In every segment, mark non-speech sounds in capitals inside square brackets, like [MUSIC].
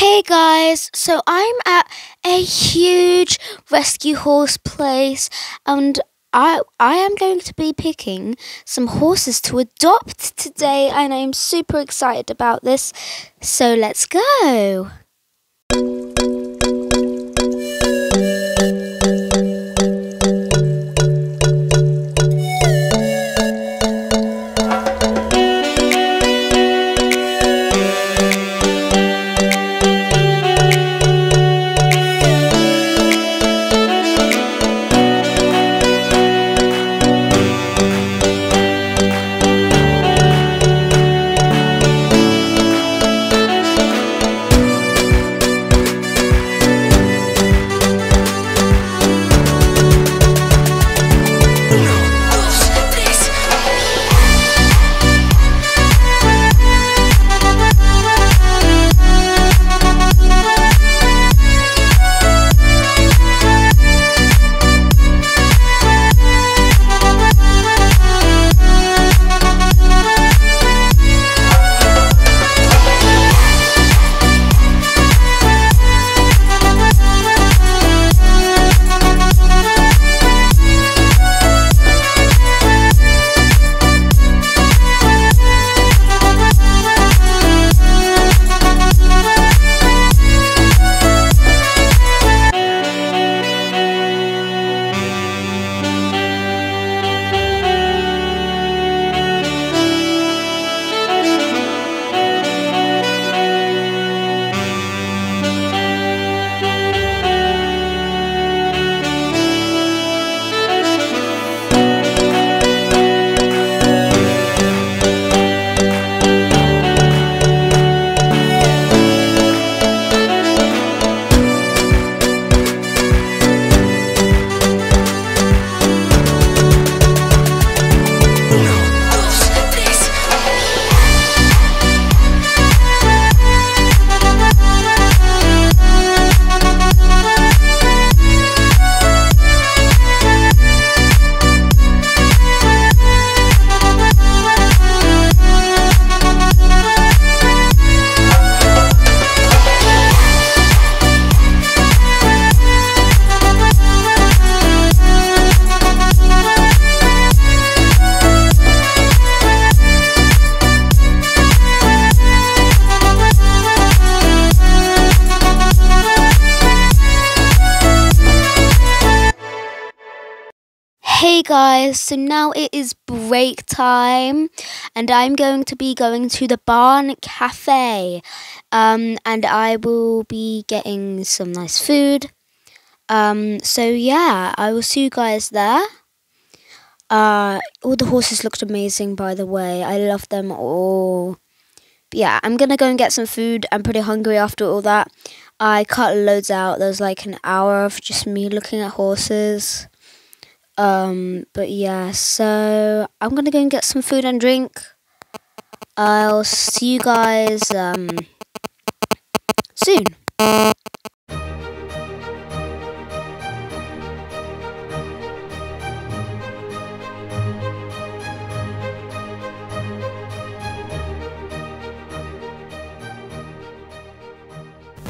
Hey guys, so I'm at a huge rescue horse place and I I am going to be picking some horses to adopt today and I'm super excited about this. So let's go. Hey guys, so now it is break time, and I'm going to be going to the Barn Cafe, um, and I will be getting some nice food. Um, so yeah, I will see you guys there. Uh, all the horses looked amazing, by the way. I love them all. But yeah, I'm gonna go and get some food. I'm pretty hungry after all that. I cut loads out. there was like an hour of just me looking at horses. Um, but yeah, so I'm gonna go and get some food and drink. I'll see you guys um, soon.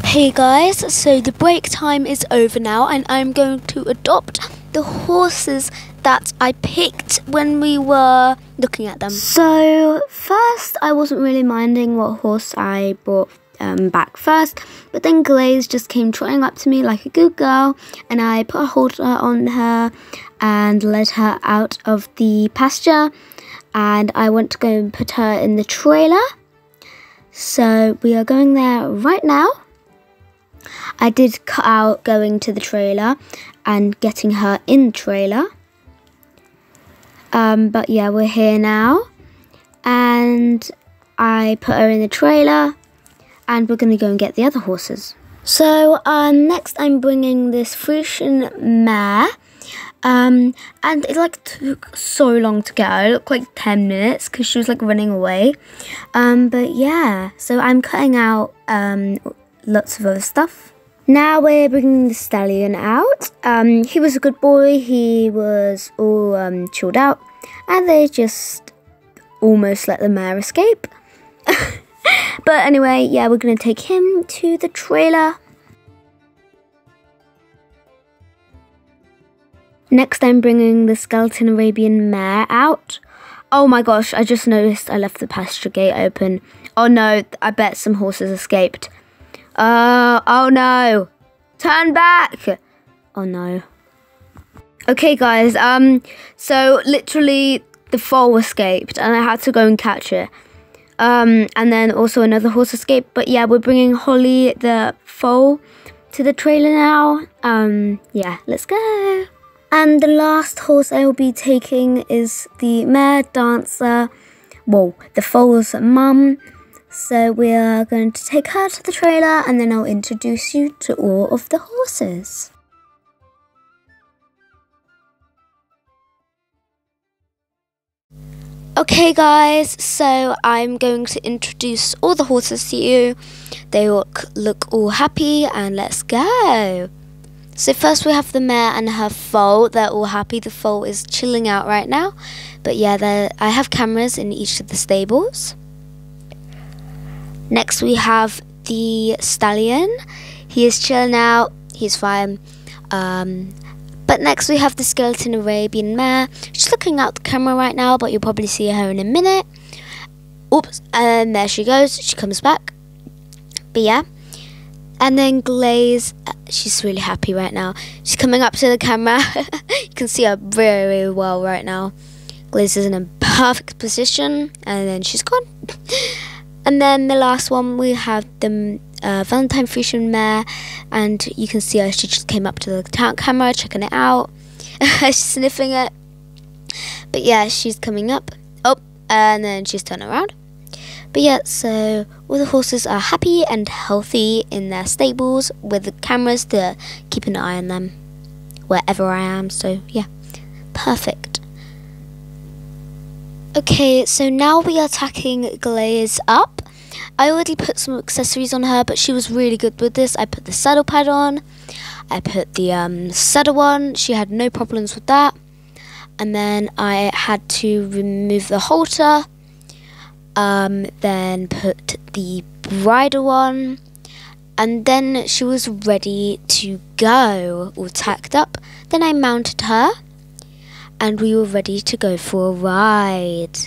Hey guys, so the break time is over now, and I'm going to adopt the horses that I picked when we were looking at them. So, first, I wasn't really minding what horse I brought um, back first, but then Glaze just came trotting up to me like a good girl, and I put a halter on her and led her out of the pasture. And I went to go and put her in the trailer. So, we are going there right now. I did cut out going to the trailer and getting her in the trailer. Um, but yeah, we're here now. And I put her in the trailer and we're going to go and get the other horses. So um, next I'm bringing this Frisian mare. Um, and it like took so long to get her. It looked like 10 minutes because she was like running away. Um, but yeah, so I'm cutting out um, lots of other stuff. Now we're bringing the stallion out. Um, he was a good boy. He was all um, chilled out, and they just almost let the mare escape. [LAUGHS] but anyway, yeah, we're gonna take him to the trailer. Next, I'm bringing the skeleton Arabian mare out. Oh my gosh, I just noticed I left the pasture gate open. Oh no, I bet some horses escaped. Uh, oh no. Turn back. Oh no. Okay guys, um, so literally the foal escaped and I had to go and catch it. Um, and then also another horse escaped. But yeah, we're bringing Holly the foal to the trailer now. Um, yeah, let's go. And the last horse I will be taking is the mare dancer, well, the foal's mum. So we are going to take her to the trailer and then I'll introduce you to all of the horses. Okay guys, so I'm going to introduce all the horses to you. They look, look all happy and let's go. So first we have the mare and her foal. They're all happy. The foal is chilling out right now. But yeah, I have cameras in each of the stables. Next we have the stallion. He is chilling out. He's fine. Um, but next we have the skeleton Arabian mare. She's looking out the camera right now, but you'll probably see her in a minute. Oops, and there she goes. She comes back. But yeah. And then Glaze, uh, she's really happy right now. She's coming up to the camera. [LAUGHS] you can see her very, very well right now. Glaze is in a perfect position, and then she's gone. [LAUGHS] and then the last one, we have the uh, Valentine Frisian mare, and you can see her. She just came up to the camera, checking it out. [LAUGHS] she's sniffing it. But yeah, she's coming up. Oh, and then she's turning around. But yeah, so all the horses are happy and healthy in their stables with the cameras to keep an eye on them wherever I am. So yeah, perfect. Okay, so now we are tacking Glaze up. I already put some accessories on her, but she was really good with this. I put the saddle pad on. I put the um, saddle on. She had no problems with that. And then I had to remove the halter um, then put the bridle on, and then she was ready to go, all tacked up. Then I mounted her, and we were ready to go for a ride.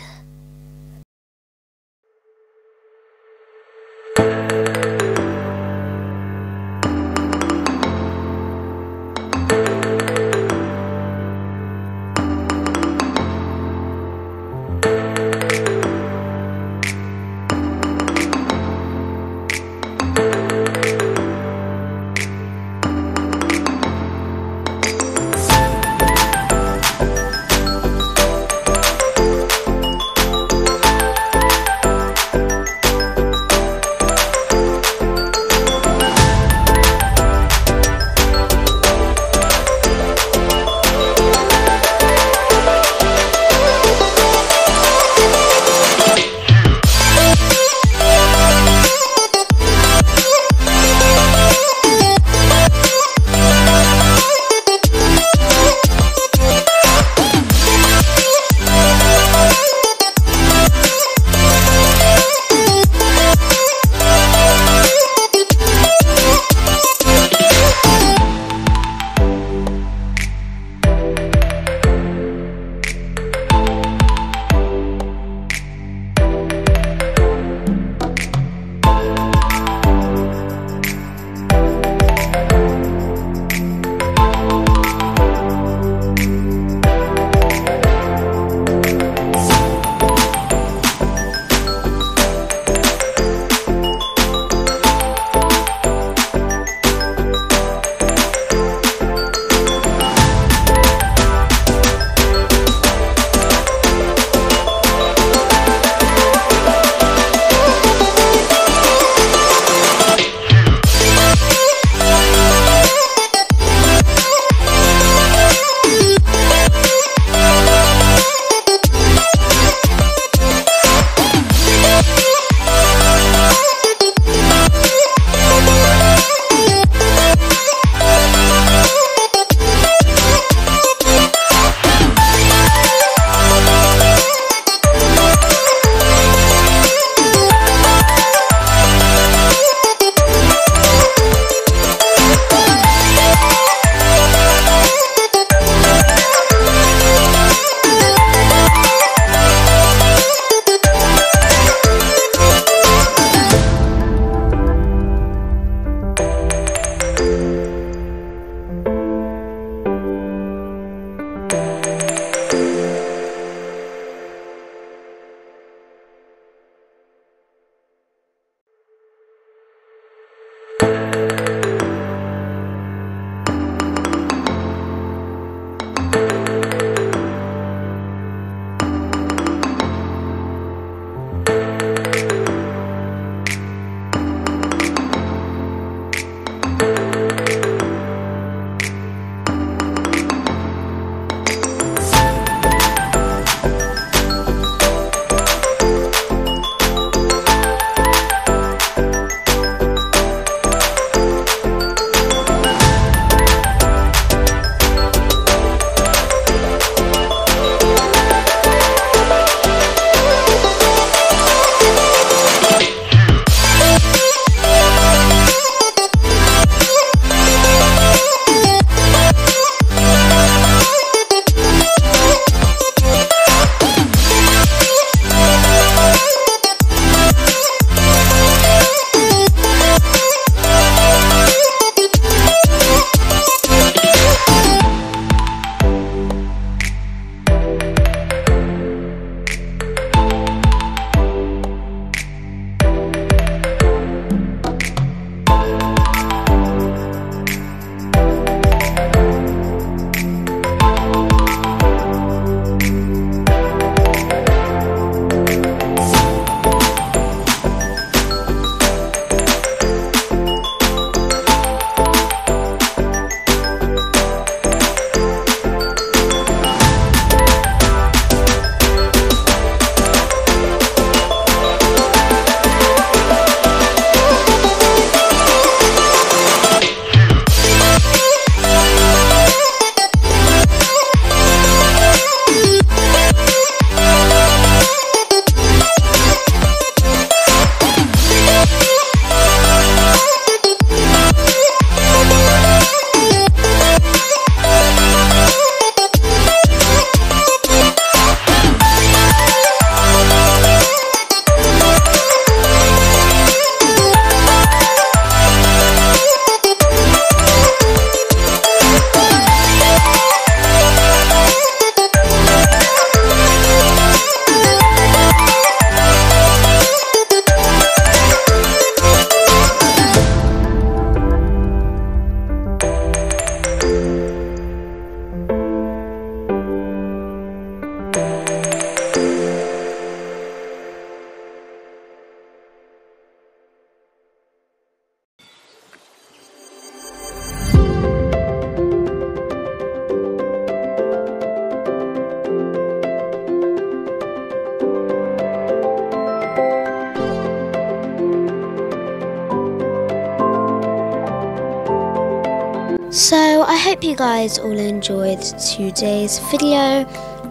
Hope you guys all enjoyed today's video.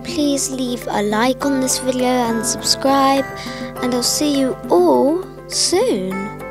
Please leave a like on this video and subscribe and I'll see you all soon.